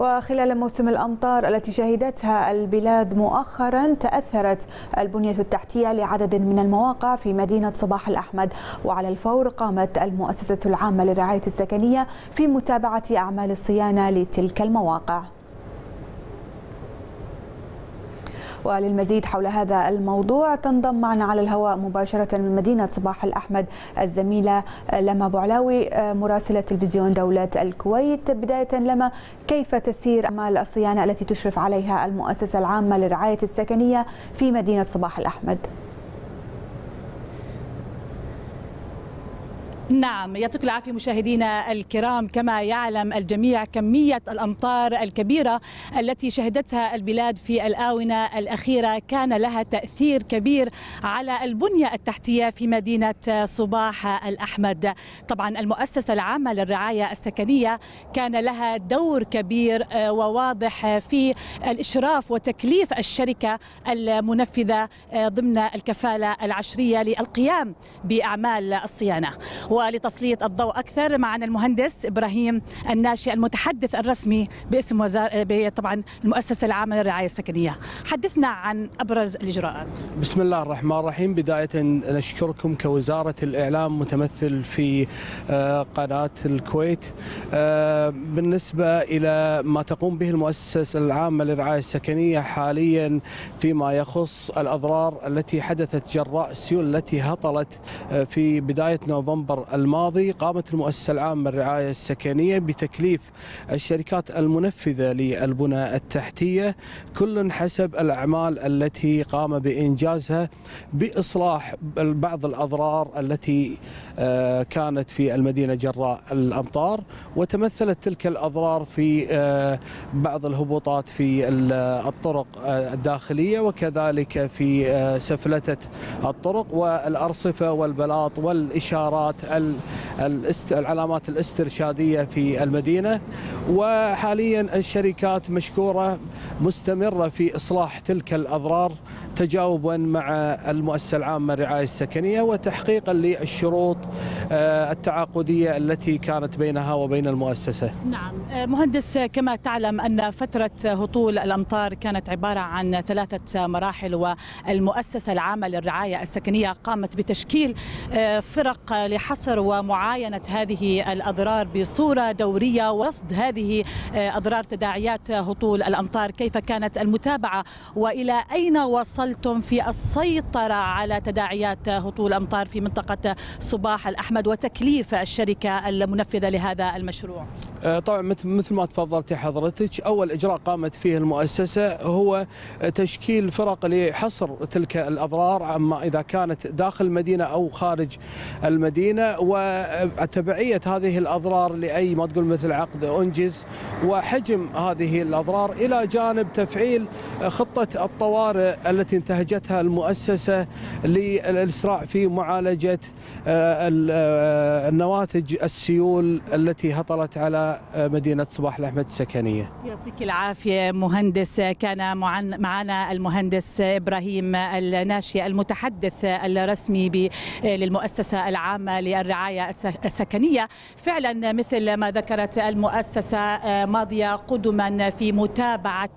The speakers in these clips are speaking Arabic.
وخلال موسم الأمطار التي شهدتها البلاد مؤخرا تأثرت البنية التحتية لعدد من المواقع في مدينة صباح الأحمد. وعلى الفور قامت المؤسسة العامة للرعاية السكنية في متابعة أعمال الصيانة لتلك المواقع. وللمزيد حول هذا الموضوع تنضم معنا على الهواء مباشرة من مدينة صباح الأحمد الزميلة لما بوعلاوي مراسلة تلفزيون دولة الكويت بداية لما كيف تسير أعمال الصيانة التي تشرف عليها المؤسسة العامة للرعاية السكنية في مدينة صباح الأحمد؟ نعم يعطيك العافية مشاهدينا الكرام. كما يعلم الجميع كمية الأمطار الكبيرة التي شهدتها البلاد في الآونة الأخيرة كان لها تأثير كبير على البنية التحتية في مدينة صباح الأحمد. طبعا المؤسسة العامة للرعاية السكنية كان لها دور كبير وواضح في الإشراف وتكليف الشركة المنفذة ضمن الكفالة العشرية للقيام بأعمال الصيانة. ولتسليط الضوء أكثر معنا المهندس إبراهيم الناشي المتحدث الرسمي باسم وزاره طبعا المؤسسة العامة للرعاية السكنية. حدثنا عن أبرز الإجراءات. بسم الله الرحمن الرحيم. بداية نشكركم كوزارة الإعلام متمثل في قناة الكويت. بالنسبة إلى ما تقوم به المؤسسة العامة للرعاية السكنية حاليا فيما يخص الأضرار التي حدثت جراء السيول التي هطلت في بداية نوفمبر الماضي قامت المؤسسة العامة للرعاية السكنية بتكليف الشركات المنفذة للبنى التحتية كل حسب الأعمال التي قام بإنجازها بإصلاح بعض الأضرار التي كانت في المدينة جراء الأمطار وتمثلت تلك الأضرار في بعض الهبوطات في الطرق الداخلية وكذلك في سفلتة الطرق والأرصفة والبلاط والإشارات ال العلامات الاسترشادية في المدينة وحاليا الشركات مشكورة مستمرة في إصلاح تلك الأضرار تجاوبا مع المؤسسة العامة للرعاية السكنية وتحقيقا للشروط التعاقدية التي كانت بينها وبين المؤسسة. نعم. مهندس كما تعلم أن فترة هطول الأمطار كانت عبارة عن ثلاثة مراحل والمؤسسة العامة للرعاية السكنية قامت بتشكيل فرق لحصر ومعاينة هذه الأضرار بصورة دورية ورصد هذه أضرار تداعيات هطول الأمطار. كيف كانت المتابعة؟ وإلى أين وصلتم في السيطرة على تداعيات هطول الأمطار في منطقة صباح الأحمد وتكليف الشركة المنفذة لهذا المشروع؟ طبعا مثل ما تفضلتي حضرتك أول إجراء قامت فيه المؤسسة هو تشكيل فرق لحصر تلك الأضرار أما إذا كانت داخل المدينة أو خارج المدينة. وتبعيه هذه الأضرار لأي ما تقول مثل عقد انجز وحجم هذه الأضرار إلى جانب تفعيل خطة الطوارئ التي انتهجتها المؤسسة للإسراع في معالجة النواتج السيول التي هطلت على مدينة صباح الأحمد السكنية. يعطيك العافية مهندس. كان معنا المهندس إبراهيم الناشي المتحدث الرسمي للمؤسسة العامة للرعاية السكنية. فعلا مثل ما ذكرت المؤسسة ماضية قدما في متابعة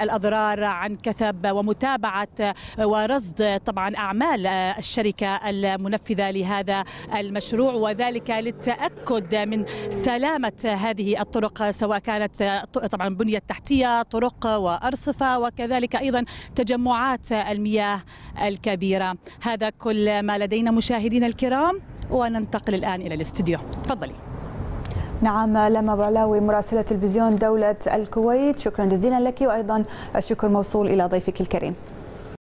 الأضرار عن كثب ومتابعة ورصد طبعا أعمال الشركة المنفذة لهذا المشروع وذلك للتأكد من سلامة هذه الطرق سواء كانت طبعا بنية تحتية طرق وأرصفة وكذلك أيضا تجمعات المياه الكبيرة. هذا كل ما لدينا مشاهدينا الكرام وننتقل الآن إلى الاستديو. تفضلي. نعم لما بعلاوي مراسلة تلفزيون دولة الكويت شكرا جزيلا لك وأيضا الشكر موصول إلى ضيفك الكريم.